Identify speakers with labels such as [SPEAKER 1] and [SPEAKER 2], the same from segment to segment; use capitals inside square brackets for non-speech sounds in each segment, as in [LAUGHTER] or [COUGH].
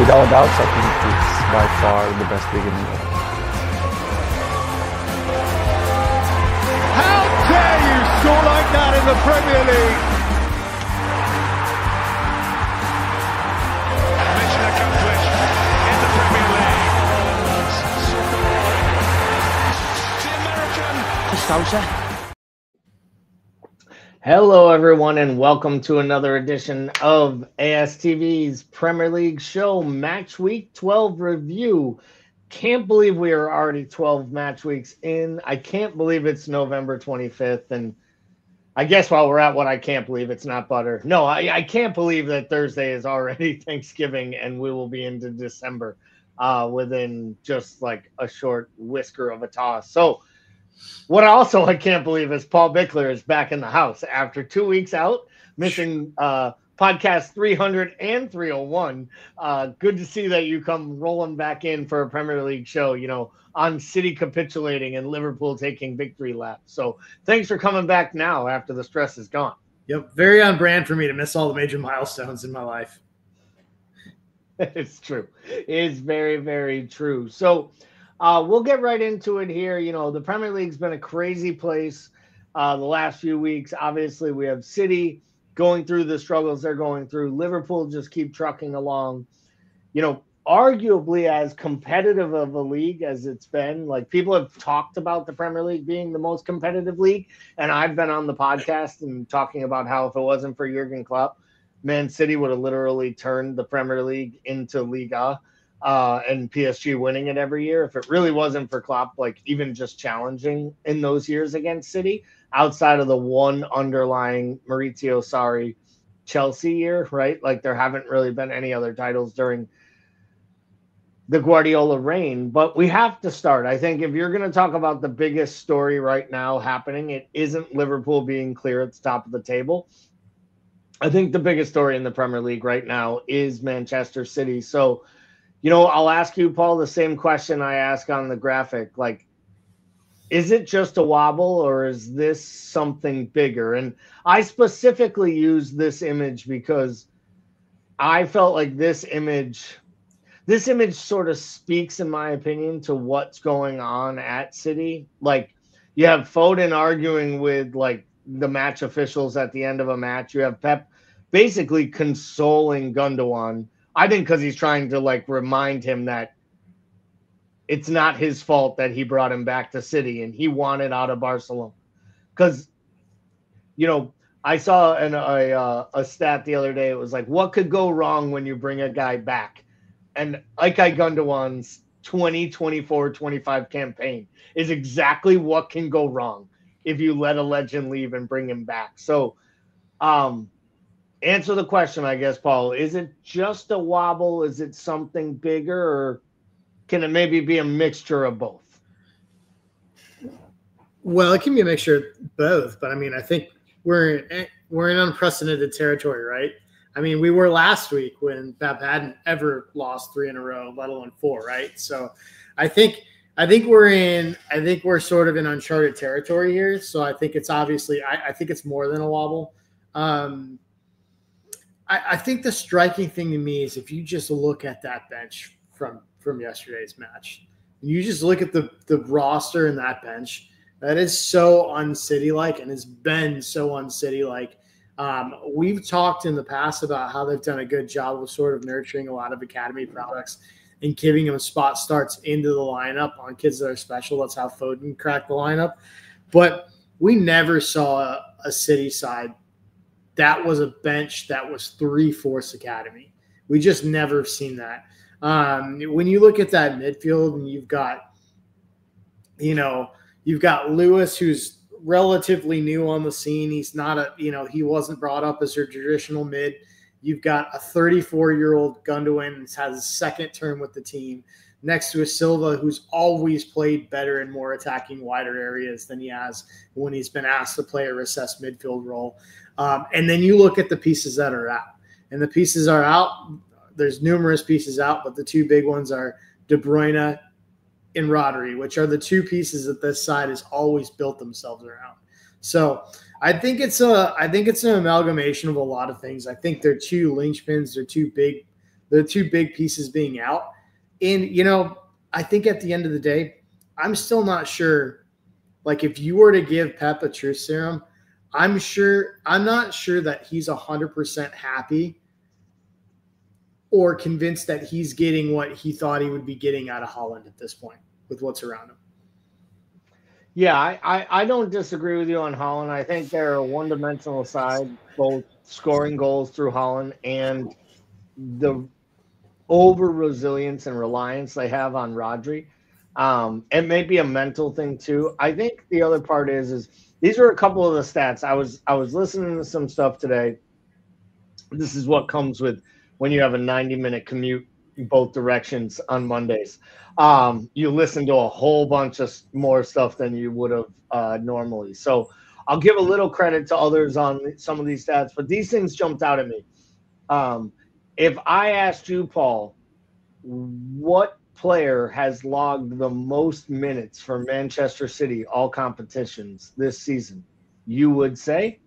[SPEAKER 1] without doubts, I think it's by far the best league in the world.
[SPEAKER 2] How dare you score like that in the Premier League?
[SPEAKER 3] Mission accomplished in the Premier League. The American
[SPEAKER 4] Nostalgia.
[SPEAKER 5] Hello, everyone, and welcome to another edition of ASTV's Premier League show, Match Week 12 review. Can't believe we are already 12 match weeks in. I can't believe it's November 25th. And I guess while we're at what I can't believe it's not butter. No, I, I can't believe that Thursday is already [LAUGHS] Thanksgiving and we will be into December uh, within just like a short whisker of a toss. So, what also I can't believe is Paul Bickler is back in the house after two weeks out, missing uh, podcast 300 and 301. Uh, good to see that you come rolling back in for a Premier League show, you know, on City capitulating and Liverpool taking victory laps. So thanks for coming back now after the stress is gone.
[SPEAKER 6] Yep, very on brand for me to miss all the major milestones in my life. [LAUGHS]
[SPEAKER 5] it's true. It's very, very true. So uh, we'll get right into it here. You know, the Premier League's been a crazy place uh, the last few weeks. Obviously, we have City going through the struggles they're going through. Liverpool just keep trucking along. You know, arguably as competitive of a league as it's been. Like people have talked about the Premier League being the most competitive league, and I've been on the podcast and talking about how if it wasn't for Jurgen Klopp, Man City would have literally turned the Premier League into Liga uh, and PSG winning it every year. If it really wasn't for Klopp, like even just challenging in those years against City, outside of the one underlying Maurizio Sarri Chelsea year, right? Like there haven't really been any other titles during the Guardiola reign. But we have to start. I think if you're going to talk about the biggest story right now happening, it isn't Liverpool being clear at the top of the table. I think the biggest story in the Premier League right now is Manchester City. So, you know, I'll ask you, Paul, the same question I ask on the graphic. Like, is it just a wobble or is this something bigger? And I specifically use this image because I felt like this image, this image sort of speaks, in my opinion, to what's going on at City. Like, you have Foden arguing with like the match officials at the end of a match. You have Pep basically consoling Gundogan. I think because he's trying to like remind him that it's not his fault that he brought him back to City and he wanted out of Barcelona. Because, you know, I saw an, a uh, a stat the other day. It was like, what could go wrong when you bring a guy back? And Ilkay Gundogan's 20, 24, 25 campaign is exactly what can go wrong if you let a legend leave and bring him back. So, um, answer the question, I guess, Paul. Is it just a wobble? Is it something bigger, or can it maybe be a mixture of both?
[SPEAKER 6] Well, it can be a mixture of both, but I mean, I think we're in, we're in unprecedented territory, right? I mean, we were last week when Pep hadn't ever lost three in a row, let alone four, right? So, I think I think we're in I think we're sort of in uncharted territory here. So I think it's obviously I, I think it's more than a wobble. Um, I, I think the striking thing to me is if you just look at that bench from from yesterday's match, you just look at the the roster and that bench. That is so uncity like, and has been so uncity like. Um, we've talked in the past about how they've done a good job of sort of nurturing a lot of academy products and giving them spot starts into the lineup on kids that are special. That's how Foden cracked the lineup. But we never saw a, a city side that was a bench that was three fourths academy. We just never seen that. Um, when you look at that midfield and you've got, you know, you've got Lewis who's relatively new on the scene. He's not a, you know, he wasn't brought up as your traditional mid. You've got a 34 year old Gundogan has his second term with the team next to a Silva who's always played better in more attacking wider areas than he has when he's been asked to play a recessed midfield role. Um, and then you look at the pieces that are out, and the pieces are out. There's numerous pieces out, but the two big ones are De Bruyne and Rodri, which are the two pieces that this side has always built themselves around. So I think it's a I think it's an amalgamation of a lot of things. I think they're two linchpins, they're two big they're two big pieces being out. And you know, I think at the end of the day, I'm still not sure. Like, if you were to give Pep a truth serum, I'm sure I'm not sure that he's hundred percent happy or convinced that he's getting what he thought he would be getting out of Haaland at this point with what's around him.
[SPEAKER 5] Yeah, I, I, I don't disagree with you on Haaland. I think they're a one dimensional side, both scoring goals through Haaland and the over resilience and reliance they have on Rodri. Um, it may be a mental thing too. I think the other part is is these are a couple of the stats. I was I was listening to some stuff today. This is what comes with when you have a 90 minute commute both directions on Mondays. Um, you listen to a whole bunch of more stuff than you would have uh, normally. So I'll give a little credit to others on some of these stats, but these things jumped out at me. Um, if I asked you, Paul, what player has logged the most minutes for Manchester City all competitions this season, you would say?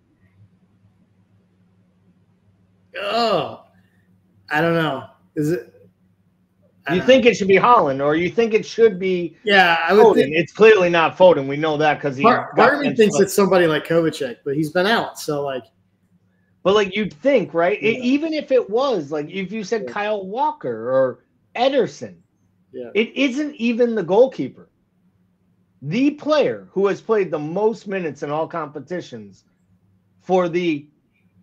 [SPEAKER 6] Oh, I don't know. Is it?
[SPEAKER 5] You think it should be Haaland, or you think it should be?
[SPEAKER 6] Yeah, I would. Think,
[SPEAKER 5] it's clearly not Foden. We know that because he.
[SPEAKER 6] part, part of me thinks it's somebody like Kovacic, but he's been out. So like,
[SPEAKER 5] but like you'd think, right? Yeah. It, even if it was like if you said yeah. Kyle Walker or Ederson,
[SPEAKER 6] yeah.
[SPEAKER 5] it isn't even the goalkeeper. The player who has played the most minutes in all competitions for the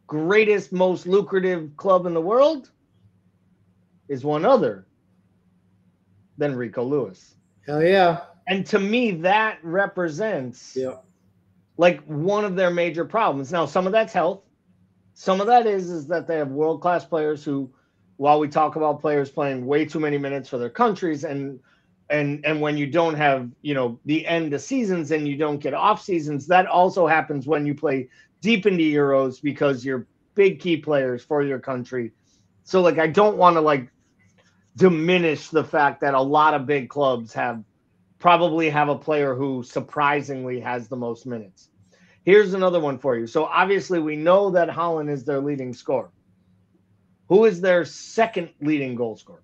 [SPEAKER 5] greatest, most lucrative club in the world is one other than Rico Lewis.
[SPEAKER 6] Hell yeah.
[SPEAKER 5] And to me, that represents
[SPEAKER 6] yeah.
[SPEAKER 5] like one of their major problems. Now, some of that's health. Some of that is is that they have world class players who, while we talk about players playing way too many minutes for their countries and and and when you don't have you know the end of seasons and you don't get off seasons, that also happens when you play deep into Euros because you're big key players for your country. So like I don't want to like diminish the fact that a lot of big clubs have probably have a player who surprisingly has the most minutes. Here's another one for you. So obviously we know that Haaland is their leading scorer. Who is their second leading goal scorer?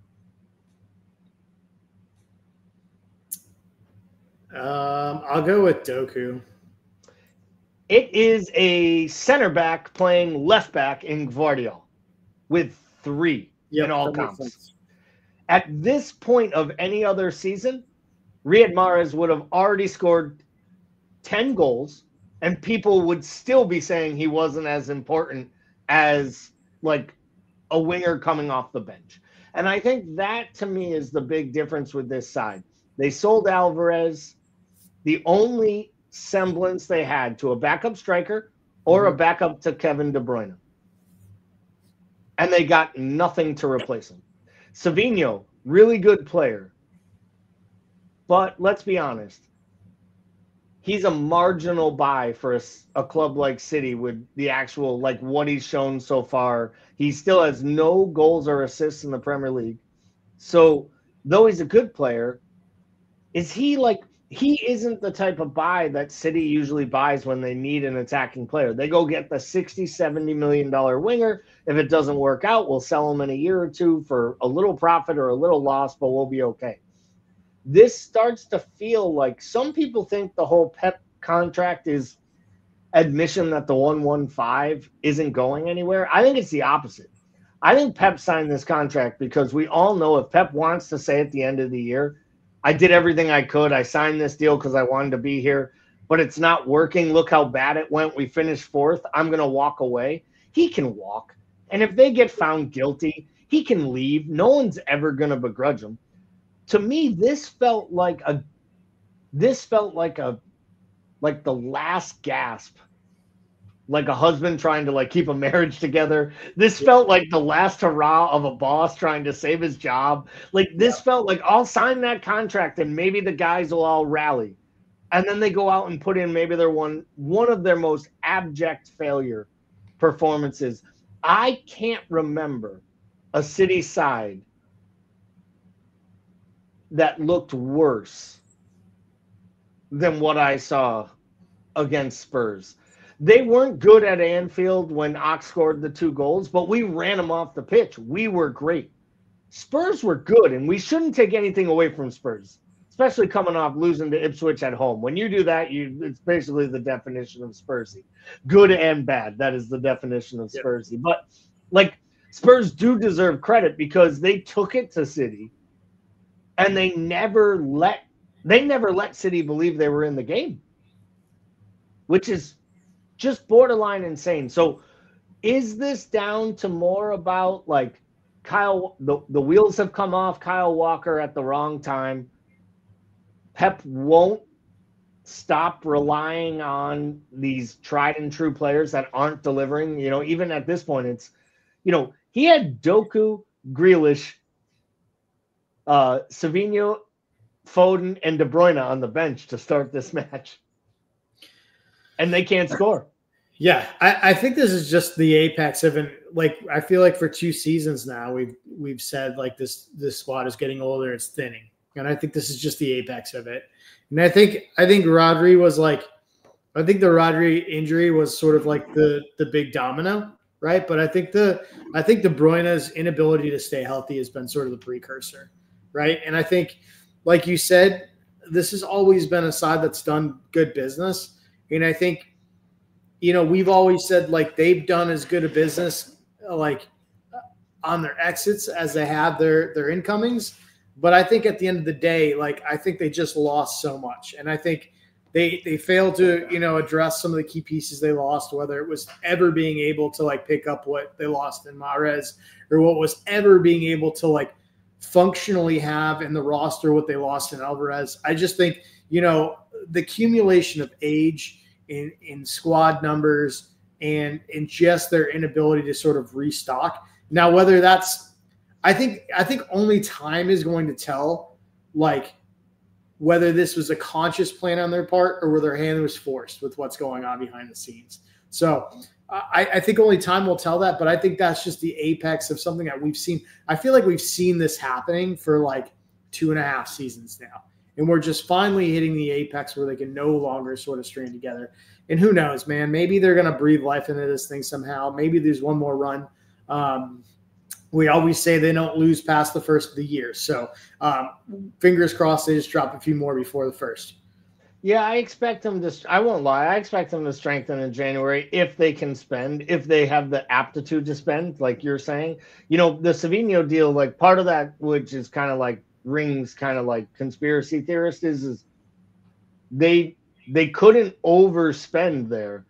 [SPEAKER 6] Um, I'll go with Doku.
[SPEAKER 5] It is a center back playing left back in Gvardiol with three yep, in all counts. At this point of any other season, Riyad Mahrez would have already scored 10 goals, and people would still be saying he wasn't as important as like a winger coming off the bench. And I think that to me is the big difference with this side. They sold Alvarez. The only semblance they had to a backup striker or mm-hmm. a backup to Kevin De Bruyne. And they got nothing to replace him. Savinho, really good player. But let's be honest, he's a marginal buy for a, a, club like City with the actual, like what he's shown so far. He still has no goals or assists in the Premier League. So, though he's a good player, is he like he isn't the type of buy that City usually buys when they need an attacking player. They go get the 60, 70 million dollar winger. If it doesn't work out, we'll sell him in a year or two for a little profit or a little loss, but we'll be okay. This starts to feel like some people think the whole Pep contract is admission that the 115 isn't going anywhere. I think it's the opposite. I think Pep signed this contract because we all know if Pep wants to say at the end of the year, I did everything I could. I signed this deal because I wanted to be here, but it's not working. Look how bad it went. We finished fourth. I'm going to walk away. He can walk. And if they get found guilty, he can leave. No one's ever going to begrudge him. To me, this felt like a this felt like a like the last gasp like a husband trying to like keep a marriage together. This felt like the last hurrah of a boss trying to save his job. Like this yeah. felt like I'll sign that contract and maybe the guys will all rally. And then they go out and put in maybe their one one of their most abject failure performances. I can't remember a city side that looked worse than what I saw against Spurs they weren't good at Anfield when Ox scored the two goals, but we ran them off the pitch. We were great. Spurs were good, and we shouldn't take anything away from Spurs, especially coming off losing to Ipswich at home. When you do that, you it's basically the definition of Spursy. Good and bad. That is the definition of Spursy. Yep. But like Spurs do deserve credit because they took it to City and they never let they never let City believe they were in the game. Which is just borderline insane. So is this down to more about like Kyle the, the wheels have come off Kyle Walker at the wrong time. Pep won't stop relying on these tried and true players that aren't delivering. You know, even at this point, it's you know, he had Doku, Grealish, uh Savinho, Foden, and De Bruyne on the bench to start this match. And they can't score.
[SPEAKER 6] Yeah, I, I, think this is just the apex of it. Like I feel like for two seasons now, we've we've said like this this squad is getting older, it's thinning, and I think this is just the apex of it. And I think I think Rodri was like, I think the Rodri injury was sort of like the the big domino, right? But I think the I think De Bruyne's inability to stay healthy has been sort of the precursor, right? And I think, like you said, this has always been a side that's done good business, and I think you know, we've always said like they've done as good a business like on their exits as they have their their incomings. But I think at the end of the day, like I think they just lost so much, and I think they they failed to you know address some of the key pieces they lost, whether it was ever being able to like pick up what they lost in Mahrez or what was ever being able to like functionally have in the roster what they lost in Alvarez. I just think you know the accumulation of age in in squad numbers and and just their inability to sort of restock. Now, whether that's I think I think only time is going to tell like whether this was a conscious plan on their part or whether their hand was forced with what's going on behind the scenes. So I, I, think only time will tell that, but I think that's just the apex of something that we've seen. I feel like we've seen this happening for like two and a half seasons now and we're just finally hitting the apex where they can no longer sort of strain together. And who knows, man? Maybe they're going to breathe life into this thing somehow. Maybe there's one more run. Um, we always say they don't lose past the first of the year. So um, fingers crossed they just drop a few more before the first.
[SPEAKER 5] Yeah, I expect them to. I won't lie. I expect them to strengthen in January if they can spend, if they have the aptitude to spend, like you're saying. You know, the Savinho deal, like part of that, which is kind of like rings kind of like conspiracy theorist is, is they they couldn't overspend there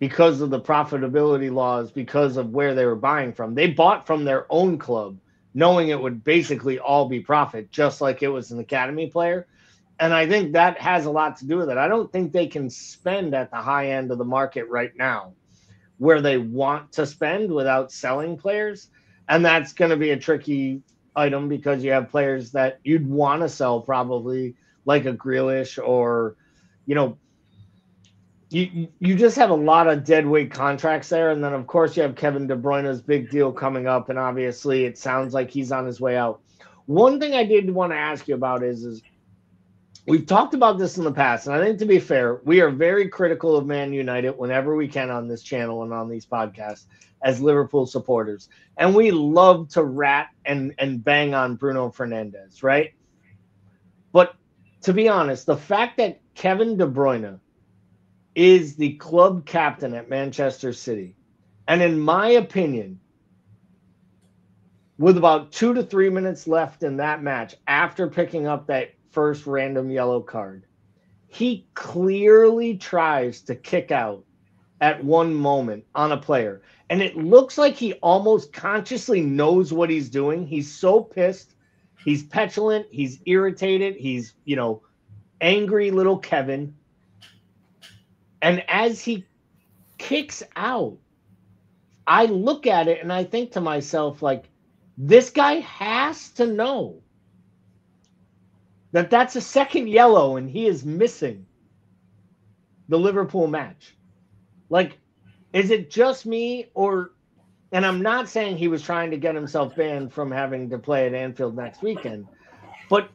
[SPEAKER 5] because of the profitability laws because of where they were buying from they bought from their own club knowing it would basically all be profit just like it was an academy player and i think that has a lot to do with it. I don't think they can spend at the high end of the market right now where they want to spend without selling players. And that's going to be a tricky item because you have players that you'd want to sell probably like a Grealish or you know you you just have a lot of dead weight contracts there. And then of course you have Kevin De Bruyne's big deal coming up. And obviously it sounds like he's on his way out. One thing I did want to ask you about is is we've talked about this in the past and I think to be fair, we are very critical of Man United whenever we can on this channel and on these podcasts as Liverpool supporters. And we love to rat and, and bang on Bruno Fernandes, right? But to be honest, the fact that Kevin De Bruyne is the club captain at Manchester City, and in my opinion, with about two to three minutes left in that match, after picking up that first random yellow card, he clearly tries to kick out at one moment on a player and it looks like he almost consciously knows what he's doing. He's so pissed. He's petulant. He's irritated. He's, you know, angry little Kevin. And as he kicks out, I look at it and I think to myself, like, this guy has to know that that's a second yellow and he is missing the Liverpool match. Like, is it just me, or, and I'm not saying he was trying to get himself banned from having to play at Anfield next weekend, but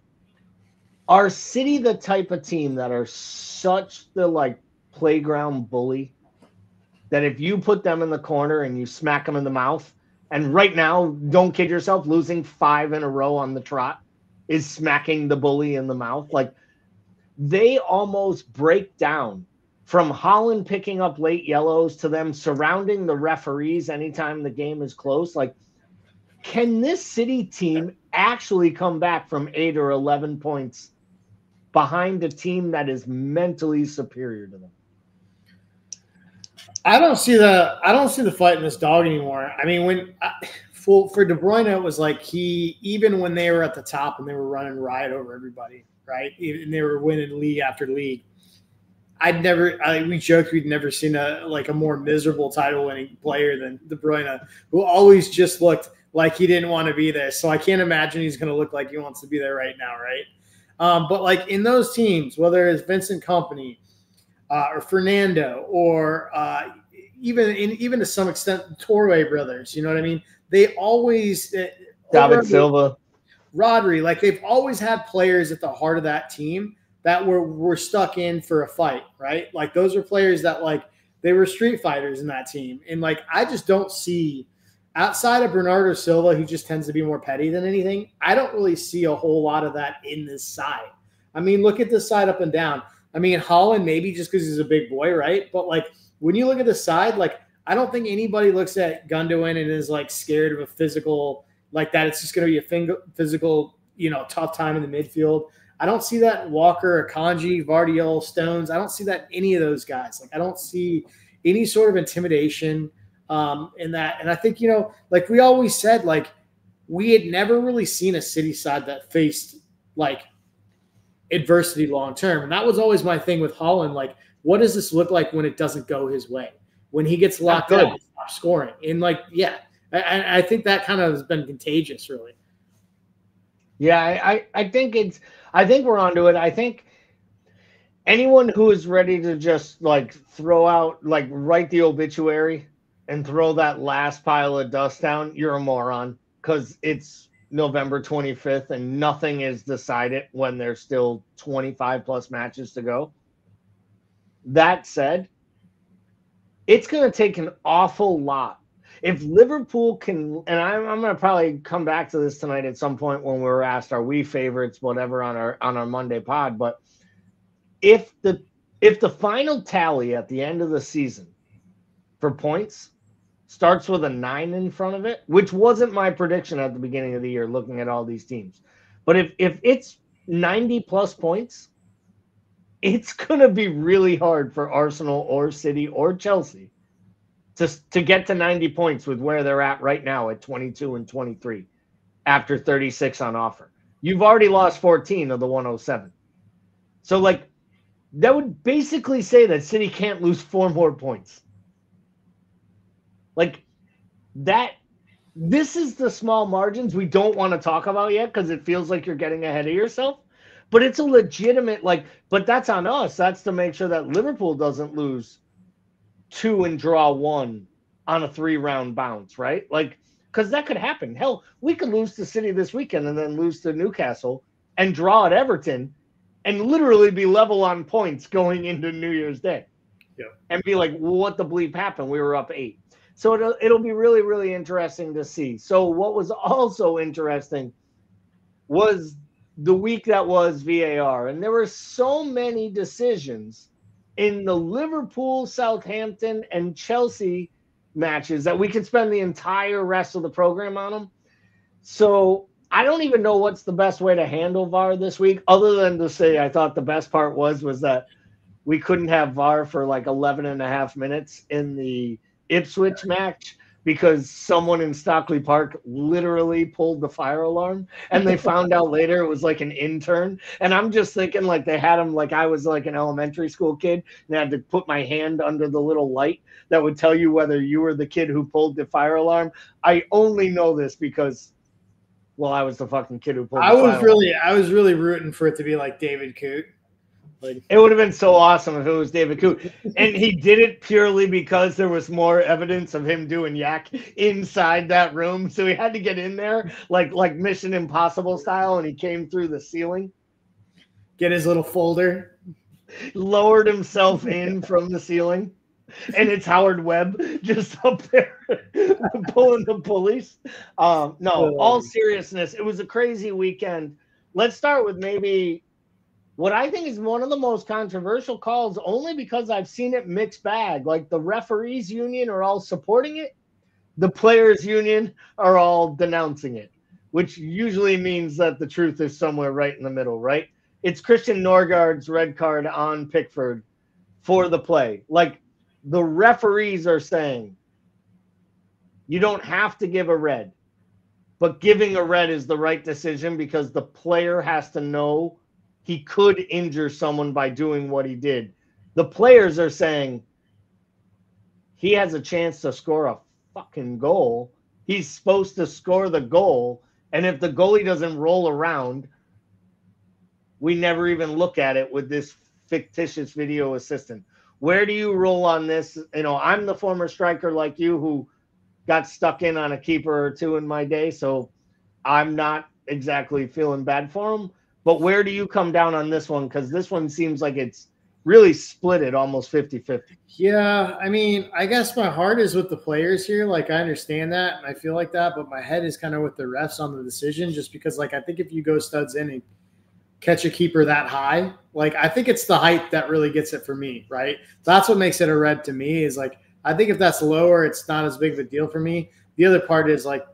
[SPEAKER 5] are City the type of team that are such the like playground bully that if you put them in the corner and you smack them in the mouth, And right now, don't kid yourself, losing five in a row on the trot is smacking the bully in the mouth. Like they almost break down from Haaland picking up late yellows to them surrounding the referees anytime the game is close. Like, can this city team actually come back from eight or 11 points behind a team that is mentally superior to them?
[SPEAKER 6] I don't see the I don't see the fight in this dog anymore. I mean, when for for De Bruyne, it was like he even when they were at the top and they were running riot over everybody, right? And they were winning league after league. I'd never. I, we joked we'd never seen a like a more miserable title winning player than De Bruyne, who always just looked like he didn't want to be there. So I can't imagine he's going to look like he wants to be there right now, right? Um, but like in those teams, whether it's Vincent Kompany uh, or Fernando or uh, even in even to some extent Touré brothers, you know what I mean? They always uh,
[SPEAKER 5] David Silva,
[SPEAKER 6] Rodri, like they've always had players at the heart of that team that were were stuck in for a fight, right? Like those are players that like they were street fighters in that team, and like I just don't see outside of Bernardo Silva, who just tends to be more petty than anything. I don't really see a whole lot of that in this side. I mean, look at this side up and down. I mean, Haaland maybe just because he's a big boy, right? But like when you look at the side, like I don't think anybody looks at Gundogan and is like scared of a physical like that. It's just going to be a physical, you know, tough time in the midfield. I don't see that in Walker, Akanji, Gvardiol, Stones. I don't see that in any of those guys. Like I don't see any sort of intimidation um, in that. And I think you know, like we always said, like we had never really seen a city side that faced like adversity long term, and that was always my thing with Haaland. Like, what does this look like when it doesn't go his way? When he gets locked up, scoring, and like, yeah, I, I think that kind of has been contagious, really.
[SPEAKER 5] Yeah, I, I think it's I think we're onto it. I think anyone who is ready to just like throw out like write the obituary and throw that last pile of dust down, you're a moron because it's November 25th and nothing is decided when there's still 25 plus matches to go. That said, it's going to take an awful lot if Liverpool can, and I'm, I'm going to probably come back to this tonight at some point when we're asked, are we favorites, whatever, on our on our Monday pod. But if the if the final tally at the end of the season for points starts with a nine in front of it, which wasn't my prediction at the beginning of the year, looking at all these teams, but if if it's 90 plus points, it's going to be really hard for Arsenal or City or Chelsea to, to get to 90 points with where they're at right now at 22 and 23 after 36 on offer. You've already lost 14 of the 107. So, like, that would basically say that City can't lose four more points. Like, that, this is the small margins we don't want to talk about yet because it feels like you're getting ahead of yourself. But it's a legitimate, like, but that's on us. That's to make sure that Liverpool doesn't lose two and draw one on a three round bounce, right? Like, because that could happen. Hell, we could lose to City this weekend and then lose to Newcastle and draw at Everton and literally be level on points going into New Year's Day.
[SPEAKER 6] Yeah.
[SPEAKER 5] And be like, well, what the bleep happened? We were up eight. So it'll, it'll be really, really interesting to see. So, what was also interesting was the week that was VAR. And there were so many decisions in the Liverpool, Southampton, and Chelsea matches that we could spend the entire rest of the program on them. So I don't even know what's the best way to handle VAR this week, other than to say I thought the best part was was that we couldn't have VAR for like 11 and a half minutes in the Ipswich match because someone in Stockley Park literally pulled the fire alarm and they found out later it was like an intern. And I'm just thinking like they had him like I was like an elementary school kid and I had to put my hand under the little light that would tell you whether you were the kid who pulled the fire alarm. I only know this because well, I was the fucking kid who pulled
[SPEAKER 6] I was really alarm. I was really rooting for it to be like David Coote.
[SPEAKER 5] Like, it would have been so awesome if it was David Coote. and he did it purely because there was more evidence of him doing yak inside that room. So he had to get in there like like Mission Impossible style, and he came through the ceiling.
[SPEAKER 6] Get his little folder.
[SPEAKER 5] Lowered himself in from the ceiling. And it's Howard Webb just [LAUGHS] up there [LAUGHS] pulling the police. Um, no, all seriousness, it was a crazy weekend. Let's start with maybe what I think is one of the most controversial calls, only because I've seen it mixed bag. Like the referees union are all supporting it, the players union are all denouncing it, which usually means that the truth is somewhere right in the middle, right? It's Christian Nørgaard's red card on Pickford for the play. Like the referees are saying, you don't have to give a red, but giving a red is the right decision because the player has to know he could injure someone by doing what he did. The players are saying he has a chance to score a fucking goal. He's supposed to score the goal. And if the goalie doesn't roll around, we never even look at it with this fictitious video assistant. Where do you roll on this? You know, I'm the former striker like you who got stuck in on a keeper or two in my day. So I'm not exactly feeling bad for him. But where do you come down on this one? Because this one seems like it's really split it almost 50 50.
[SPEAKER 6] Yeah. I mean, I guess my heart is with the players here. Like, I understand that and I feel like that, but my head is kind of with the refs on the decision just because, like, I think if you go studs in and catch a keeper that high, like, I think it's the height that really gets it for me, right? That's what makes it a red to me is like, I think if that's lower, it's not as big of a deal for me. The other part is like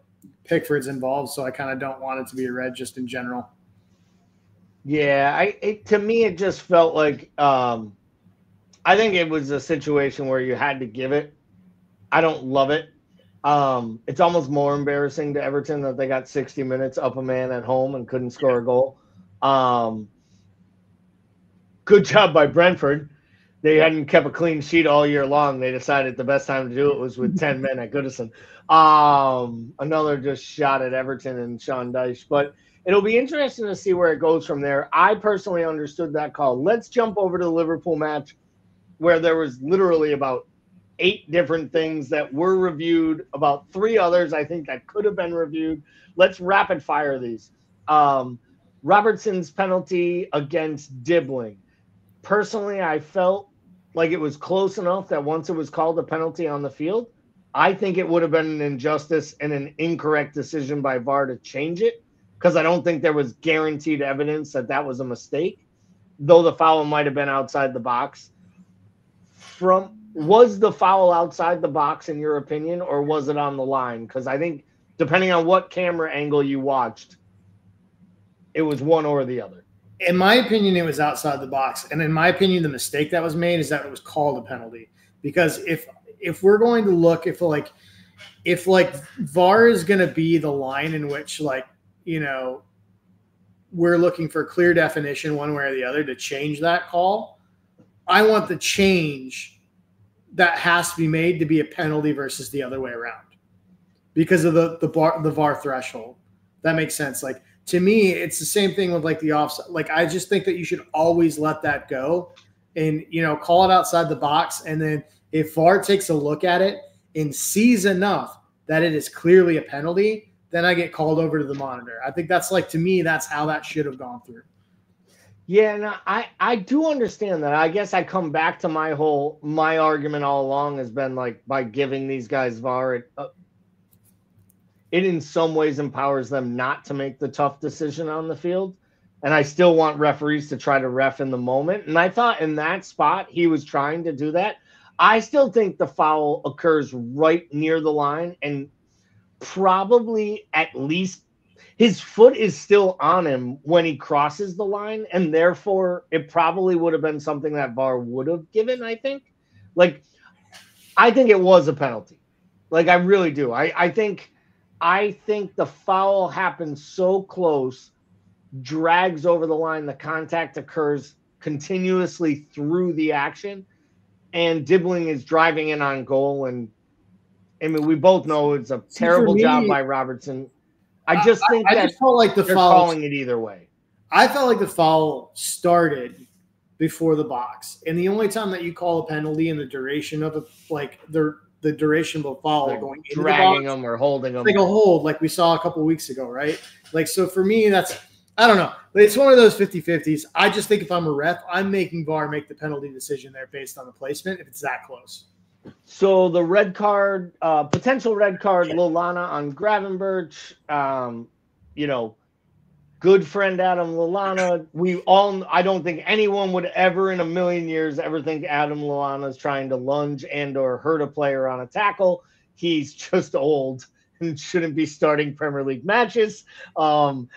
[SPEAKER 6] Pickford's involved, so I kind of don't want it to be a red just in general.
[SPEAKER 5] Yeah, I it, to me it just felt like um, I think it was a situation where you had to give it. I don't love it. Um, it's almost more embarrassing to Everton that they got 60 minutes up a man at home and couldn't score a goal. Um, good job by Brentford. They hadn't kept a clean sheet all year long. They decided the best time to do it was with 10 men at Goodison. Um, another just shot at Everton and Sean Dyche. But it'll be interesting to see where it goes from there. I personally understood that call. Let's jump over to the Liverpool match where there was literally about eight different things that were reviewed, about three others I think that could have been reviewed. Let's rapid fire these. Um, Robertson's penalty against Dibling. Personally, I felt like it was close enough that once it was called a penalty on the field, I think it would have been an injustice and an incorrect decision by VAR to change it because I don't think there was guaranteed evidence that that was a mistake, though the foul might have been outside the box. From was the foul outside the box in your opinion, or was it on the line? Because I think depending on what camera angle you watched, it was one or the other.
[SPEAKER 6] In my opinion, it was outside the box, and in my opinion, the mistake that was made is that it was called a penalty. Because if if we're going to look, if like if like VAR is going to be the line in which like you know, we're looking for clear definition one way or the other to change that call. I want the change that has to be made to be a penalty versus the other way around because of the the bar the VAR threshold. That makes sense. Like to me, it's the same thing with like the offside. Like I just think that you should always let that go and you know call it outside the box. And then if VAR takes a look at it and sees enough that it is clearly a penalty, then I get called over to the monitor. I think that's like to me, that's how that should have gone through.
[SPEAKER 5] Yeah, and I I do understand that. I guess I come back to my whole my argument all along has been like by giving these guys VAR, it, uh, it in some ways empowers them not to make the tough decision on the field. And I still want referees to try to ref in the moment. And I thought in that spot he was trying to do that. I still think the foul occurs right near the line and probably at least his foot is still on him when he crosses the line, and therefore it probably would have been something that VAR would have given. I think, like, I think it was a penalty. Like, I really do. I, I think, I think the foul happens so close, drags over the line, the contact occurs continuously through the action, and Dibling is driving in on goal and I mean, we both know it's a terrible me, job by Robertson. I just think I, I just
[SPEAKER 6] felt like the
[SPEAKER 5] they're
[SPEAKER 6] foul,
[SPEAKER 5] calling it either way.
[SPEAKER 6] I felt like the foul started before the box, and the only time that you call a penalty in the duration of it, like the the duration of a foul like going
[SPEAKER 5] dragging
[SPEAKER 6] the
[SPEAKER 5] them or holding them,
[SPEAKER 6] like a hold, like we saw a couple weeks ago, right? Like so, for me, that's I don't know. It's one of those 50-50s. I just think if I'm a ref, I'm making VAR make the penalty decision there based on the placement if it's that close.
[SPEAKER 5] So the red card, uh, potential red card, Lallana on Gravenberch. Um, you know, good friend Adam Lallana. We all, I don't think anyone would ever in a million years ever think Adam Lallana is trying to lunge and or hurt a player on a tackle. He's just old and shouldn't be starting Premier League matches. Um,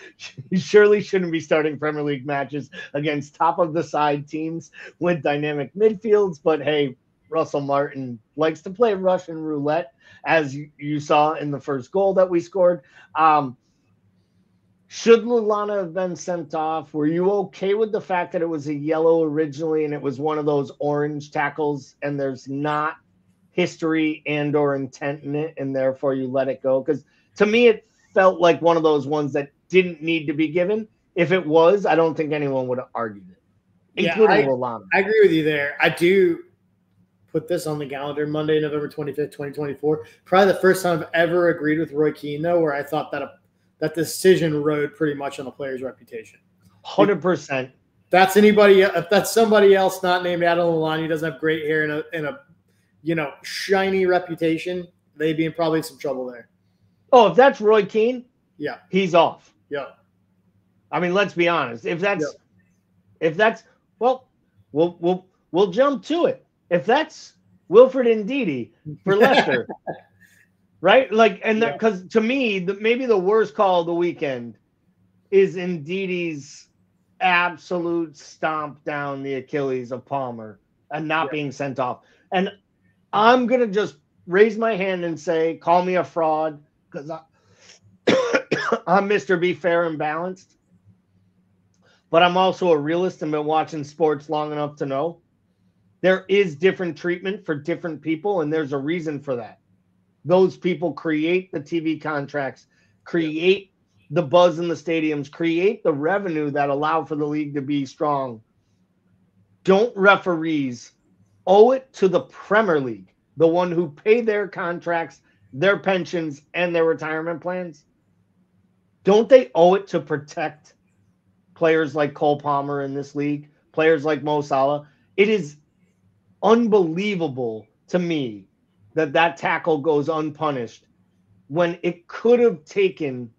[SPEAKER 5] he surely shouldn't be starting Premier League matches against top of the side teams with dynamic midfields. But hey, Russell Martin likes to play Russian roulette, as you, you saw in the first goal that we scored. Um, should Lallana have been sent off? Were you okay with the fact that it was a yellow originally and it was one of those orange tackles and there's not history and or intent in it and therefore you let it go? Because to me it felt like one of those ones that didn't need to be given. If it was, I don't think anyone would have argued it, including
[SPEAKER 6] yeah, I,
[SPEAKER 5] Lallana.
[SPEAKER 6] I agree with you there. I do put this on the calendar Monday, November 25th, 2024. Probably the first time I've ever agreed with Roy Keane, though, where I thought that a, that decision rode pretty much on a player's reputation.
[SPEAKER 5] 100%.
[SPEAKER 6] That's anybody, if that's somebody else not named Adam Lallana, who doesn't have great hair and a, and a, you know, shiny reputation, they'd be in probably some trouble there.
[SPEAKER 5] Oh, if that's Roy Keane,
[SPEAKER 6] yeah,
[SPEAKER 5] he's off.
[SPEAKER 6] Yeah.
[SPEAKER 5] I mean, let's be honest. If that's, yeah. if that's, well, we'll we'll we'll jump to it if that's Wilfred Ndidi for Leicester, [LAUGHS] right? Like, and because yeah. to me, the, maybe the worst call of the weekend is Ndidi's absolute stomp down the Achilles of Palmer and not yeah. being sent off. And I'm gonna just raise my hand and say, call me a fraud because [COUGHS] I'm Mr. Be Fair and Balanced. But I'm also a realist and been watching sports long enough to know there is different treatment for different people, and there's a reason for that. Those people create the TV contracts, create the buzz in the stadiums, create the revenue that allow for the league to be strong. Don't referees owe it to the Premier League, the one who pay their contracts, their pensions, and their retirement plans? Don't they owe it to protect players like Cole Palmer in this league, players like Mo Salah? It is unbelievable to me that that tackle goes unpunished when it could have taken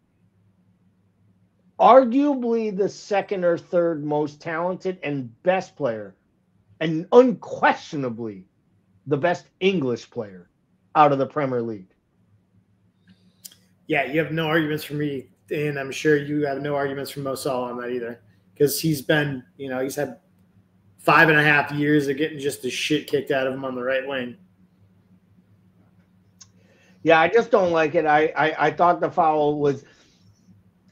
[SPEAKER 5] arguably the second or third most talented and best player and unquestionably the best English player out of the Premier League.
[SPEAKER 6] Yeah, you have no arguments for me, and I'm sure you have no arguments for Mo Salah on that either, because he's been, you know, he's had five and a half years of getting just the shit kicked out of him on the right wing.
[SPEAKER 5] Yeah, I just don't like it. I, I, I thought the foul was.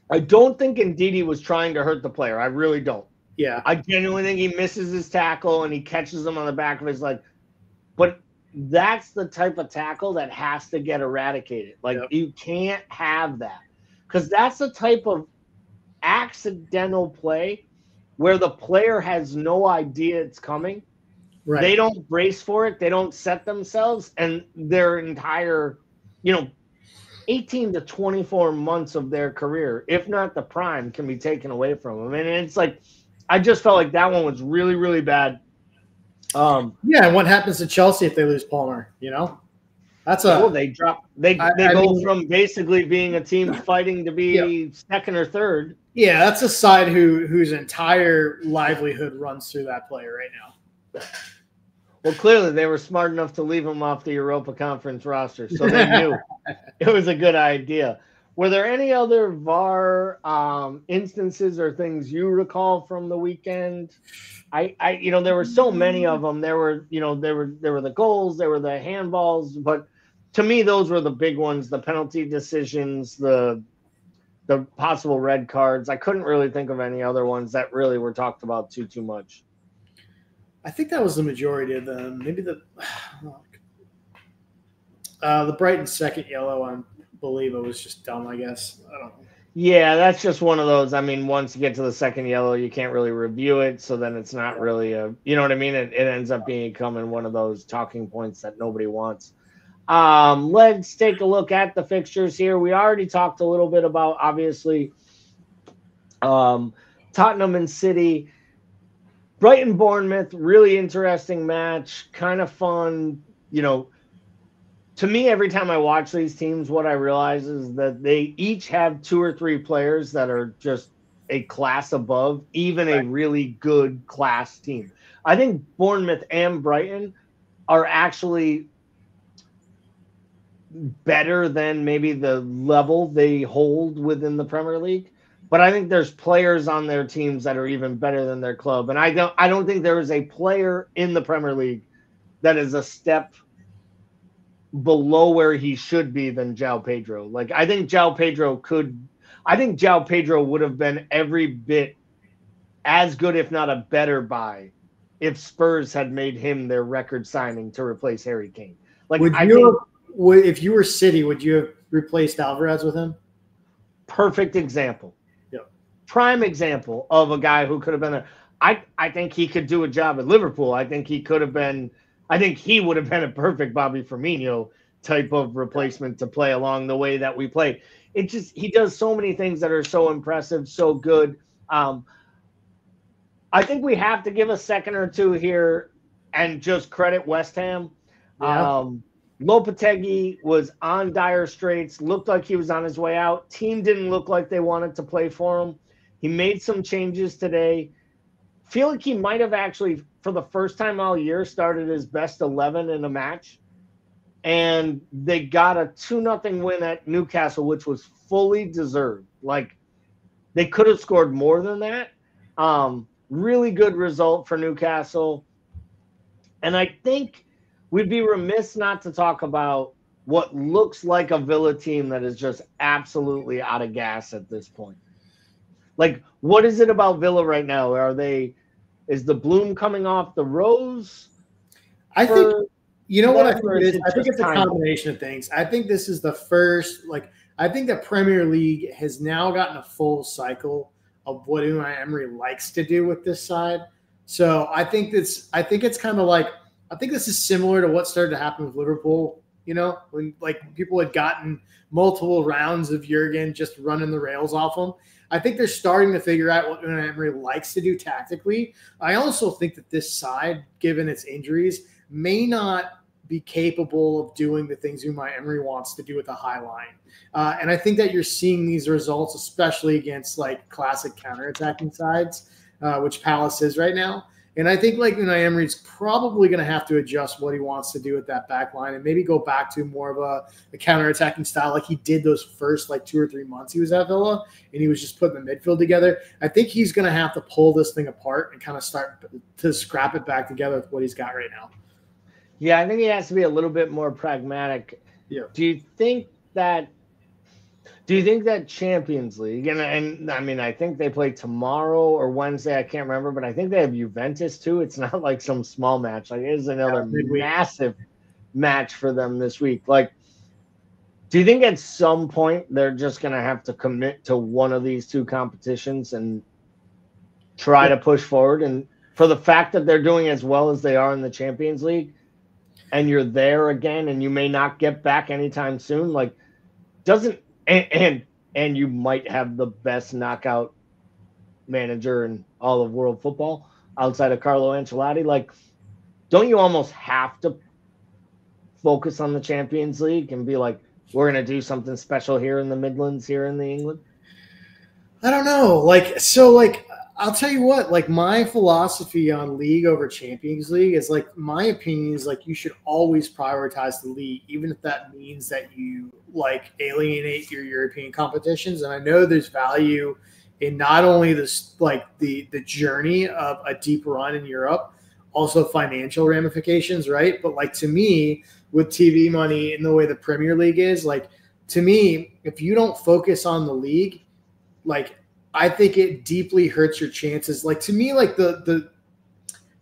[SPEAKER 5] I don't think Ndidi was trying to hurt the player. I really don't.
[SPEAKER 6] Yeah.
[SPEAKER 5] I genuinely think he misses his tackle and he catches him on the back of his leg. But that's the type of tackle that has to get eradicated. Like yep. you can't have that. Because that's the type of accidental play where the player has no idea it's coming. Right. They don't brace for it. They don't set themselves, and their entire, you know, 18 to 24 months of their career, if not the prime, can be taken away from them. And it's like, I just felt like that one was really, really bad.
[SPEAKER 6] Um, yeah, and what happens to Chelsea if they lose Palmer? You know, that's a.
[SPEAKER 5] Well, they drop. They I, they I go mean, from basically being a team fighting to be yeah. second or third
[SPEAKER 6] yeah, that's a side who whose entire livelihood runs through that player right now.
[SPEAKER 5] Well, clearly they were smart enough to leave him off the Europa Conference roster, so they knew [LAUGHS] it was a good idea. Were there any other VAR um, instances or things you recall from the weekend? I, I, you know, there were so many of them. There were, you know, there were there were the goals, there were the handballs, but to me, those were the big ones: the penalty decisions, the the possible red cards. I couldn't really think of any other ones that really were talked about too too much.
[SPEAKER 6] I think that was the majority of them. Maybe the [SIGHS] uh, the Brighton second yellow. I believe it was just dumb. I guess I don't. know.
[SPEAKER 5] Yeah, that's just one of those. I mean, once you get to the second yellow, you can't really review it, so then it's not really a. You know what I mean? It, it ends up becoming one of those talking points that nobody wants. Um, let's take a look at the fixtures here. We already talked a little bit about obviously um, Tottenham and City. Brighton Bournemouth, really interesting match, kind of fun. you know, to me, every time I watch these teams, what I realize is that they each have two or three players that are just a class above even a really good class team. I think Bournemouth and Brighton are actually better than maybe the level they hold within the Premier League. But I think there's players on their teams that are even better than their club. And I don't I don't think there is a player in the Premier League that is a step below where he should be than João Pedro. Like I think João Pedro could I think João Pedro would have been every bit as good, if not a better buy, if Spurs had made him their record signing to replace Harry Kane. Like
[SPEAKER 6] would
[SPEAKER 5] I
[SPEAKER 6] you
[SPEAKER 5] think
[SPEAKER 6] would, if you were City, would you have replaced Alvarez with him?
[SPEAKER 5] perfect example.
[SPEAKER 6] Yeah.
[SPEAKER 5] Prime example of a guy who could have been a I I think he could do a job at Liverpool. I think he could have been I think he would have been a perfect Bobby Firmino type of replacement to play along the way that we play. It just he does so many things that are so impressive, so good. Um, I think we have to give a second or two here and just credit West Ham.
[SPEAKER 6] Yeah.
[SPEAKER 5] Um, Lopetegui was on dire straits, looked like he was on his way out. Team didn't look like they wanted to play for him. He made some changes today. Feel like he might have actually, for the first time all year, started his best 11 in a match. And they got a 2 nothing win at Newcastle, which was fully deserved. Like they could have scored more than that. Um, really good result for Newcastle. And I think we'd be remiss not to talk about what looks like a Villa team that is just absolutely out of gas at this point. Like, what is it about Villa right now? Are they, is the bloom coming off the rose?
[SPEAKER 6] I think you know what I think it
[SPEAKER 5] is
[SPEAKER 6] I think it's a combination of things. I think this is the first like I think the Premier League has now gotten a full cycle of what Unai Emery likes to do with this side. So I think this I think it's kind of like I think this is similar to what started to happen with Liverpool, you know, when like people had gotten multiple rounds of Jurgen just running the rails off them. I think they're starting to figure out what Unai Emery likes to do tactically. I also think that this side, given its injuries, may not be capable of doing the things Unai Emery wants to do with a high line. Uh, and I think that you're seeing these results, especially against like classic counterattacking sides, uh, which Palace is right now. And I think like Unai Emery's probably going to have to adjust what he wants to do with that back line and maybe go back to more of a, a counterattacking style like he did those first like two or three months he was at Villa and he was just putting the midfield together. I think he's going to have to pull this thing apart and kind of start to scrap it back together with what he's got right now.
[SPEAKER 5] Yeah, I think he has to be a little bit more pragmatic.
[SPEAKER 6] Yeah.
[SPEAKER 5] Do you think that? Do you think that Champions League and and I mean I think they play tomorrow or Wednesday I can't remember but I think they have Juventus too. It's not [LAUGHS] like some small match. Like it is another
[SPEAKER 6] Yeah,
[SPEAKER 5] massive match for them this week. Like, do you think at some point they're just gonna have to commit to one of these two competitions and try to push forward? And for the fact that they're doing as well as they are in the Champions League, and you're there again and you may not get back anytime soon like doesn't and and, and you might have the best knockout manager in all of world football outside of Carlo Ancelotti like don't you almost have to focus on the Champions League and be like we're going to do something special here in the Midlands here in the England
[SPEAKER 6] I don't know. Like, so, like, I'll tell you what, like, my philosophy on league over Champions League is like, my opinion is like, you should always prioritize the league, even if that means that you like alienate your European competitions. And I know there's value in not only this, like, the, the journey of a deep run in Europe, also financial ramifications, right? But, like, to me, with TV money in the way the Premier League is, like, to me, if you don't focus on the league, like I think it deeply hurts your chances. Like to me, like the the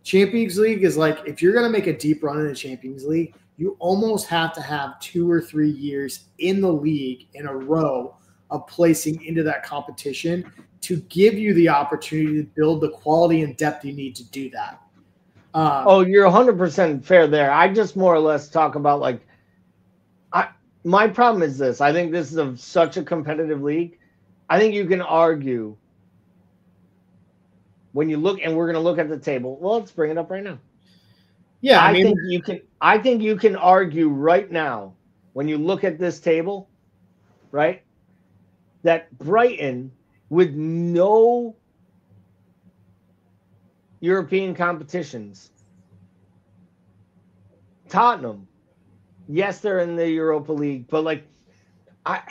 [SPEAKER 6] Champions League is like if you're gonna make a deep run in the Champions League, you almost have to have two or three years in the league in a row of placing into that competition to give you the opportunity to build the quality and depth you need to do that. Um,
[SPEAKER 5] Oh, you're 100% fair there. I just more or less talk about like I my problem is this. I think this is a, such a competitive league. I think you can argue when you look and we're going to look at the table. Well, let's bring it up right now.
[SPEAKER 6] Yeah, I,
[SPEAKER 5] I,
[SPEAKER 6] mean,
[SPEAKER 5] think you can. I think you can argue right now when you look at this table, right, that Brighton with no European competitions, Tottenham, yes, they're in the Europa League, but like, I.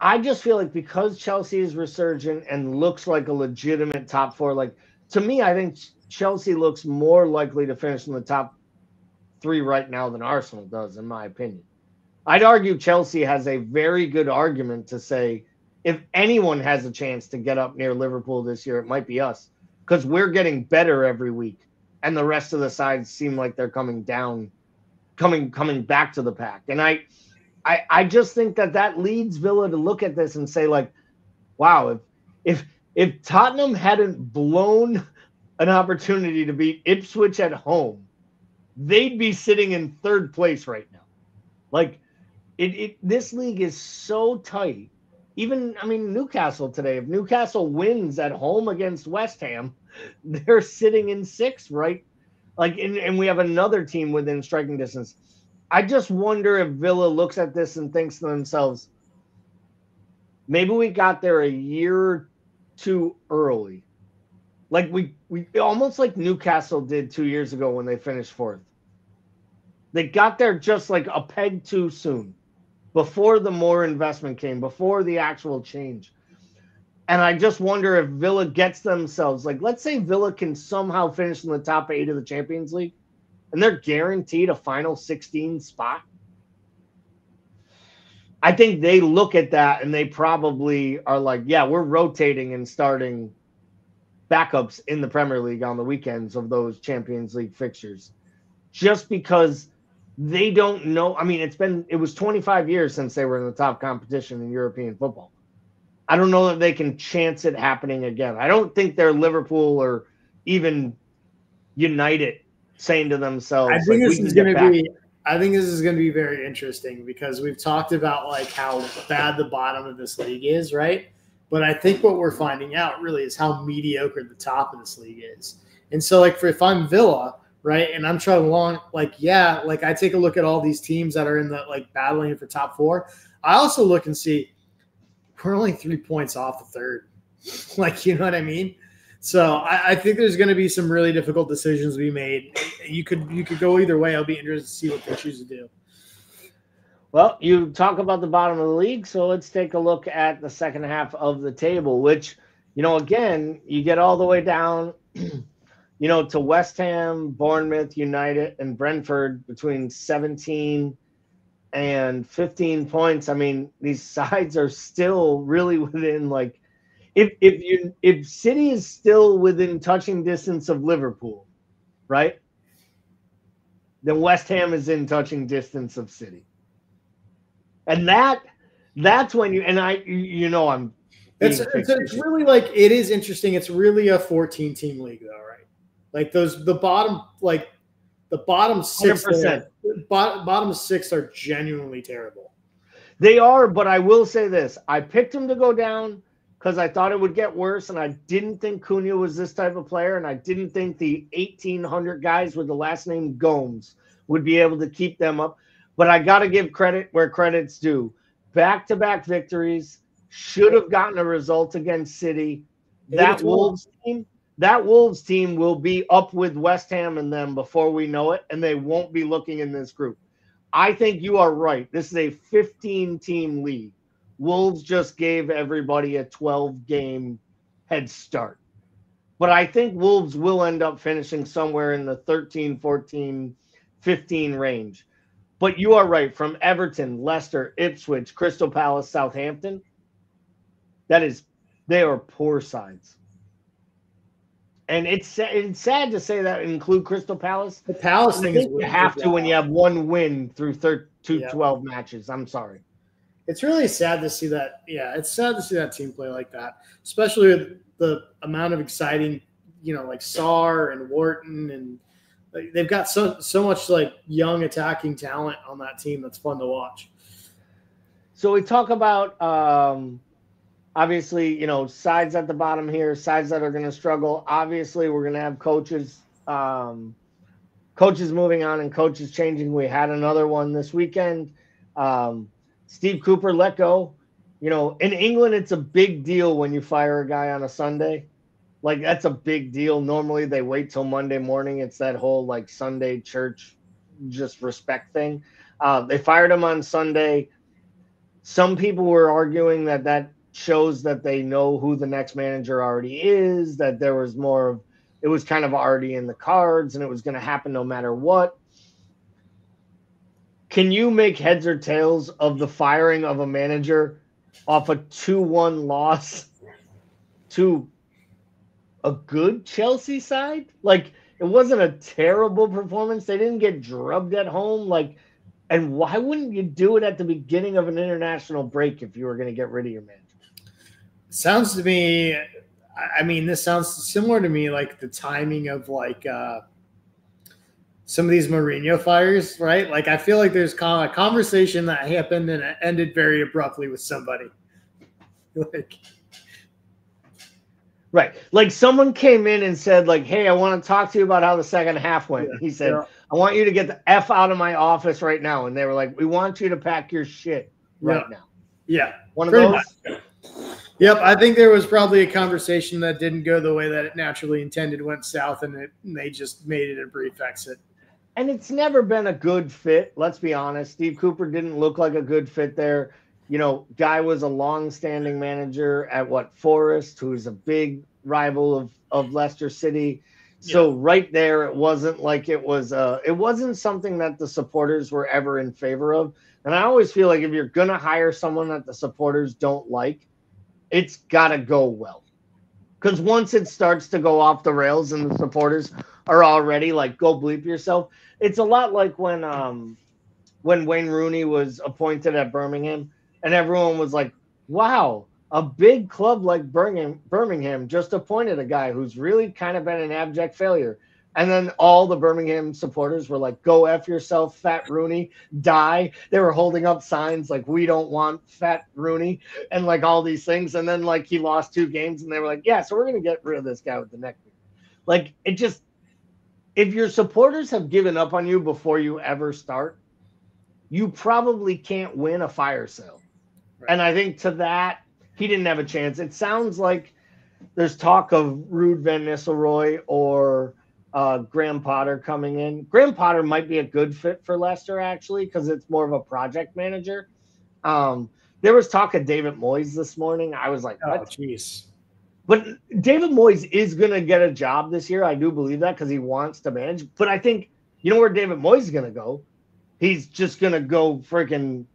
[SPEAKER 5] I just feel like because Chelsea is resurgent and looks like a legitimate top four, like to me, I think Chelsea looks more likely to finish in the top three right now than Arsenal does, in my opinion. I'd argue Chelsea has a very good argument to say if anyone has a chance to get up near Liverpool this year, it might be us because we're getting better every week, and the rest of the sides seem like they're coming down, coming coming back to the pack. And I, I, I just think that that leads Villa to look at this and say like, wow, if if if Tottenham hadn't blown an opportunity to beat Ipswich at home, they'd be sitting in third place right now. Like it, it this league is so tight. Even I mean Newcastle today, if Newcastle wins at home against West Ham, [LAUGHS] they're sitting in sixth, right? Like and, and we have another team within striking distance. I just wonder if Villa looks at this and thinks to themselves, maybe we got there a year too early. Like we we almost like Newcastle did two years ago when they finished fourth. They got there just like a peg too soon, before the more investment came, before the actual change. And I just wonder if Villa gets themselves like, let's say Villa can somehow finish in the top eight of the Champions League, and they're guaranteed a final 16 spot. I think they look at that and they probably are like, yeah, we're rotating and starting backups in the Premier League on the weekends of those Champions League fixtures. Just because they don't know. I mean, it's been it was 25 years since they were in the top competition in European football. I don't know that they can chance it happening again. I don't think they're Liverpool or even United saying to themselves,
[SPEAKER 6] I think
[SPEAKER 5] like,
[SPEAKER 6] this is going to be. I think this is going to be very interesting because we've talked about like how bad the bottom of this league is, right? But I think what we're finding out really is how mediocre the top of this league is. And so, like, for if I'm Villa, right, and I'm trying to along, like, yeah, like I take a look at all these teams that are in the like battling for top four. I also look and see we're only three points off the third. [LAUGHS] like, you know what I mean? So I, I think there's going to be some really difficult decisions to be made. You could you could go either way. I'll be interested to see what they choose to do.
[SPEAKER 5] Well, you talk about the bottom of the league, so let's take a look at the second half of the table, which, you know, again, you get all the way down, [CLEARS THROAT] you know, to West Ham, Bournemouth, United, and Brentford between 17 and 15 points. I mean, these [LAUGHS] sides are still really within like if if you if City is still within touching distance of Liverpool, right? Then West Ham is in touching distance of City. And that that's when you and I you, know I'm
[SPEAKER 6] It's, it's, it's really like it is interesting. It's really a 14 team league, though, right? Like those the bottom like the bottom six
[SPEAKER 5] 100%.
[SPEAKER 6] bottom, bottom six are genuinely terrible.
[SPEAKER 5] They are, but I will say this: I picked them to go down because I thought it would get worse, and I didn't think Cunha was this type of player, and I didn't think the 1,800 guys with the last name Gomes would be able to keep them up. But I got to give credit where credit's due. Back-to-back victories should have gotten a result against City. That. Wolves team, that Wolves team will be up with West Ham and them before we know it, and they won't be looking in this group. I think you are right. This is a 15 team league. Wolves just gave everybody a 12 game head start. But I think Wolves will end up finishing somewhere in the 13, 14, 15 range. But you are right. From Everton, Leicester, Ipswich, Crystal Palace, Southampton, that is, they are poor sides. And it's it's sad to say that include Crystal Palace.
[SPEAKER 6] The Palace thing is
[SPEAKER 5] you have to when you have one win through thir- two,
[SPEAKER 6] Yeah.
[SPEAKER 5] 12 matches. I'm sorry.
[SPEAKER 6] It's really sad to see that. Yeah, it's sad to see that team play like that, especially with the amount of exciting, you know, like Sarr and Wharton, and they've got so so much like young attacking talent on that team that's fun to watch.
[SPEAKER 5] So we talk about um, obviously, you know, sides at the bottom here, sides that are going to struggle. Obviously, we're going to have coaches um, coaches moving on and coaches changing. We had another one this weekend. Um, Steve Cooper let go. You know, in England, it's a big deal when you fire a guy on a Sunday. Like that's a big deal. Normally, they wait till Monday morning. It's that whole like Sunday church, just respect thing. Uh, they fired him on Sunday. Some people were arguing that that shows that they know who the next manager already is. That there was more of it was kind of already in the cards and it was going to happen no matter what. Can you make heads or tails of the firing of a manager off a 2 1 loss to a good Chelsea side? Like, it wasn't a terrible performance. They didn't get drubbed at home. Like, and why wouldn't you do it at the beginning of an international break if you were going to get rid of your manager?
[SPEAKER 6] Sounds to me, I mean, this sounds similar to me like the timing of like uh, some of these Mourinho fires, right? Like, I feel like there's a conversation that happened and it ended very abruptly with somebody. [LAUGHS] like,
[SPEAKER 5] Right. Like someone came in and said, like, hey, I want to talk to you about how the second half went. Yeah, he said, yeah. I want you to get the F out of my office right now. And they were like, we want you to pack your shit right
[SPEAKER 6] yeah.
[SPEAKER 5] now.
[SPEAKER 6] Yeah.
[SPEAKER 5] One of those. Much.
[SPEAKER 6] Yep. I think there was probably a conversation that didn't go the way that it naturally intended, went south, and, it, and they just made it a brief exit.
[SPEAKER 5] And it's never been a good fit. Let's be honest. Steve Cooper didn't look like a good fit there you know, guy was a long-standing manager at what Forest, who's a big rival of of Leicester City. So yeah. right there, it wasn't like it was. Uh, it wasn't something that the supporters were ever in favor of. And I always feel like if you're gonna hire someone that the supporters don't like, it's gotta go well. Because once it starts to go off the rails and the supporters are already like, go bleep yourself. It's a lot like when um when Wayne Rooney was appointed at Birmingham and everyone was like, "Wow, a big club like Birmingham, Birmingham just appointed a guy who's really kind of been an abject failure." And then all the Birmingham supporters were like, "Go f yourself, Fat Rooney, die!" They were holding up signs like, "We don't want Fat Rooney," and like all these things. And then like he lost two games, and they were like, "Yeah, so we're gonna get rid of this guy with the neck." Like it just, if your supporters have given up on you before you ever start, you probably can't win a fire sale. Right. And I think to that, he didn't have a chance. It sounds like there's talk of Ruud Van Nistelrooy or uh, Graham Potter coming in. Graham Potter might be a good fit for Leicester, actually, because it's more of a project manager. Um, there was talk of David Moyes this morning. I was like,
[SPEAKER 6] oh, jeez.
[SPEAKER 5] But David Moyes is going to get a job this year. I do believe that because he wants to manage. But I think, you know where David Moyes is going to go? He's just going to go freaking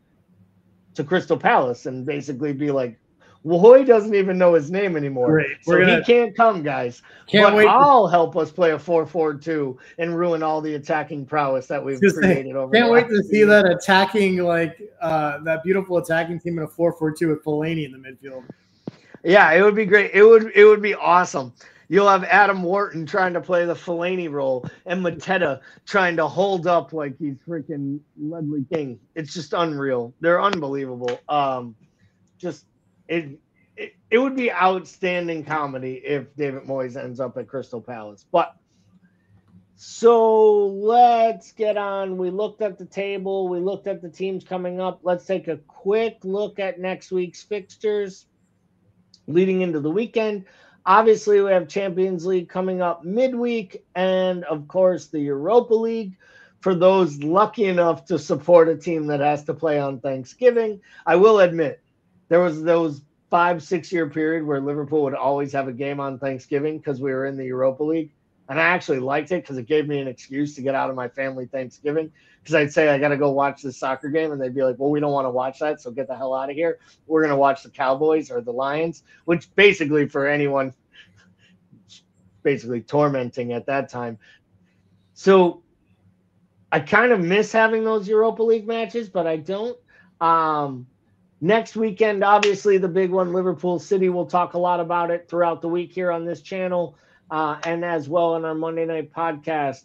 [SPEAKER 5] to Crystal Palace and basically be like, Woy doesn't even know his name anymore.
[SPEAKER 6] Great.
[SPEAKER 5] So gonna, he can't come, guys. Can't but wait I'll help us play a 4-4-2 and ruin all the attacking prowess that we've created over
[SPEAKER 6] Can't wait to see that attacking like uh, that beautiful attacking team in a 4-4-2 with Fellaini in the midfield.
[SPEAKER 5] Yeah, it would be great. It would it would be awesome. You'll have Adam Wharton trying to play the Fellaini role and Mateta trying to hold up like he's freaking Ledley King. It's just unreal. They're unbelievable. Um, just it, it it would be outstanding comedy if David Moyes ends up at Crystal Palace. But so let's get on. We looked at the table. We looked at the teams coming up. Let's take a quick look at next week's fixtures leading into the weekend. Obviously, we have Champions League coming up midweek, and of course, the Europa League for those lucky enough to support a team that has to play on Thanksgiving. I will admit, there was those five, six year period where Liverpool would always have a game on Thanksgiving because we were in the Europa League. And I actually liked it because it gave me an excuse to get out of my family Thanksgiving. Because I'd say, I got to go watch this soccer game. And they'd be like, well, we don't want to watch that. So get the hell out of here. We're going to watch the Cowboys or the Lions, which basically for anyone, basically tormenting at that time. So I kind of miss having those Europa League matches, but I don't. Um, next weekend, obviously, the big one, Liverpool City. We'll talk a lot about it throughout the week here on this channel uh, and as well in our Monday night podcast.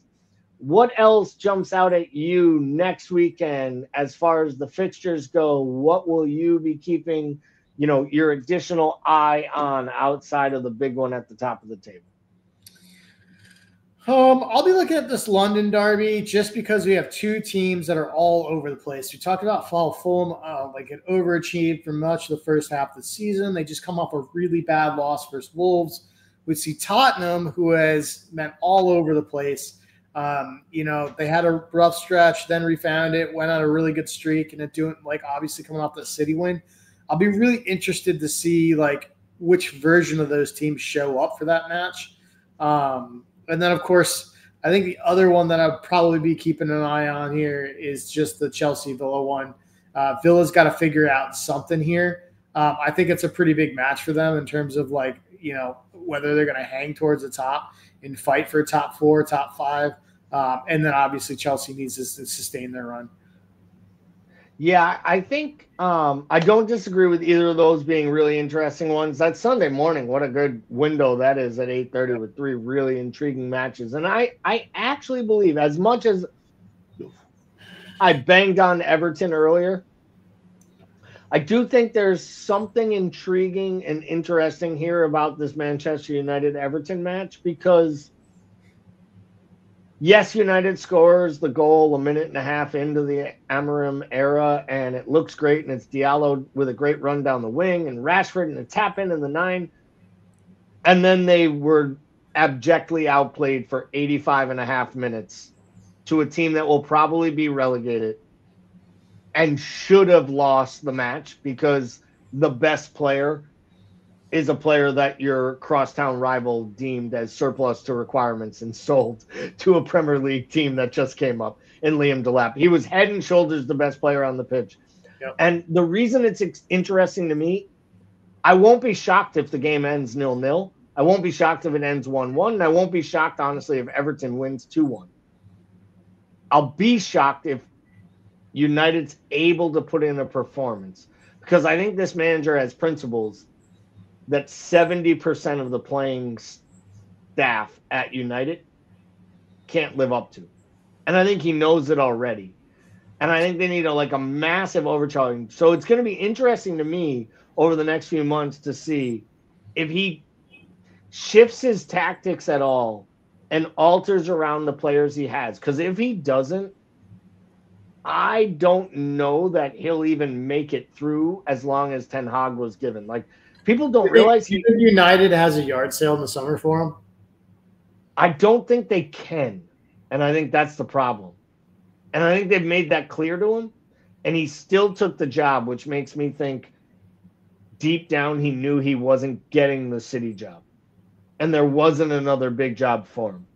[SPEAKER 5] What else jumps out at you next weekend as far as the fixtures go? What will you be keeping, you know, your additional eye on outside of the big one at the top of the table?
[SPEAKER 6] Um, I'll be looking at this London derby just because we have two teams that are all over the place. We talked about Fulham, uh, like it overachieved for much of the first half of the season. They just come off a really bad loss versus Wolves. We see Tottenham, who has been all over the place. Um, you know, they had a rough stretch, then refound it, went on a really good streak, and it doing like obviously coming off the City win. I'll be really interested to see like which version of those teams show up for that match. Um, and then, of course, I think the other one that I'd probably be keeping an eye on here is just the Chelsea Villa one. Uh, Villa's got to figure out something here. Um, I think it's a pretty big match for them in terms of like you know whether they're going to hang towards the top and fight for top four, top five, um, and then obviously Chelsea needs to sustain their run.
[SPEAKER 5] Yeah, I think um, I don't disagree with either of those being really interesting ones. That Sunday morning, what a good window that is at 8:30 with three really intriguing matches. And I I actually believe as much as I banged on Everton earlier, I do think there's something intriguing and interesting here about this Manchester United Everton match because yes, United scores the goal a minute and a half into the Amorim era, and it looks great, and it's Diallo with a great run down the wing, and Rashford and a tap in in the nine. And then they were abjectly outplayed for 85 and a half minutes to a team that will probably be relegated and should have lost the match because the best player is a player that your crosstown rival deemed as surplus to requirements and sold [LAUGHS] to a Premier League team that just came up in Liam Delap. He was head and shoulders the best player on the pitch. Yep. And the reason it's interesting to me, I won't be shocked if the game ends nil nil. I won't be shocked if it ends 1 1. And I won't be shocked, honestly, if Everton wins 2 1. I'll be shocked if United's able to put in a performance because I think this manager has principles that 70% of the playing staff at United can't live up to. And I think he knows it already. And I think they need a like a massive overcharging. So it's going to be interesting to me over the next few months to see if he shifts his tactics at all and alters around the players he has. Because if he doesn't, I don't know that he'll even make it through as long as Ten Hag was given. Like People don't realize
[SPEAKER 6] he, United has a yard sale in the summer for him.
[SPEAKER 5] I don't think they can, and I think that's the problem. And I think they've made that clear to him, and he still took the job, which makes me think deep down he knew he wasn't getting the city job, and there wasn't another big job for him.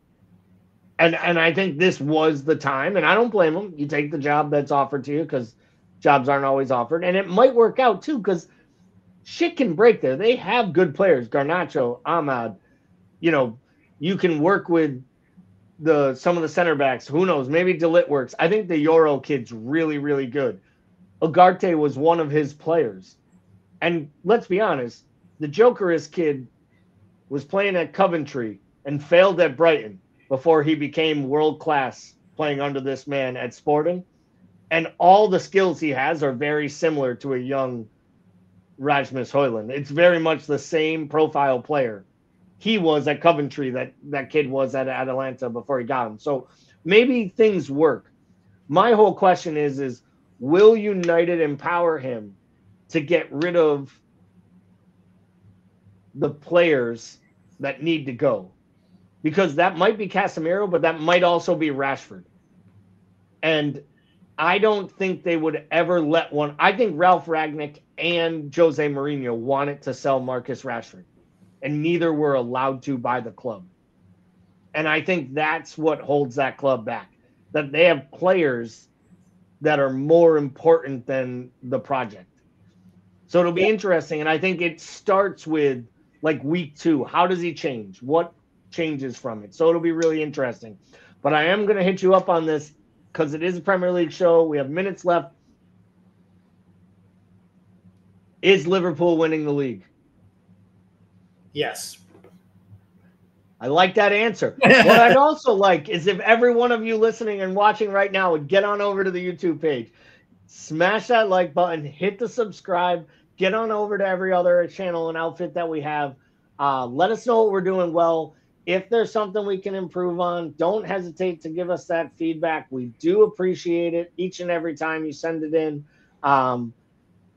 [SPEAKER 5] And and I think this was the time, and I don't blame him. You take the job that's offered to you because jobs aren't always offered, and it might work out too because shit can break there. They have good players, Garnacho, Amad. You know, you can work with the some of the center backs. Who knows? Maybe De Ligt works. I think the Yoro kid's really, really good. Ugarte was one of his players. And let's be honest, the Gyökeres kid was playing at Coventry and failed at Brighton before he became world class playing under this man at Sporting. And all the skills he has are very similar to a young Rasmus Højlund. It's very much the same profile player he was at Coventry that that kid was at Atalanta before he got him. So maybe things work. My whole question is is will United empower him to get rid of the players that need to go? Because that might be Casemiro, but that might also be Rashford. And I don't think they would ever let one. I think Ralf Rangnick and Jose Mourinho wanted to sell Marcus Rashford, and neither were allowed to by the club. And I think that's what holds that club back. That they have players that are more important than the project. So it'll be yeah. interesting. And I think it starts with like week two. How does he change? What changes from it? So it'll be really interesting. But I am going to hit you up on this because it is a Premier League show. We have minutes left. Is Liverpool winning the league?
[SPEAKER 6] Yes.
[SPEAKER 5] I like that answer. [LAUGHS] what I'd also like is if every one of you listening and watching right now would get on over to the YouTube page, smash that like button, hit the subscribe, get on over to every other channel and outfit that we have. Uh, let us know what we're doing well. If there's something we can improve on, don't hesitate to give us that feedback. We do appreciate it each and every time you send it in. Um,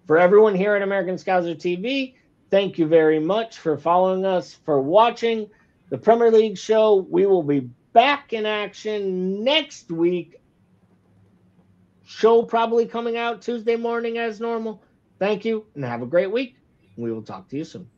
[SPEAKER 5] for everyone here at American Scouser TV, thank you very much for following us, for watching the Premier League show. We will be back in action next week. Show probably coming out Tuesday morning as normal. Thank you and have a great week. We will talk to you soon.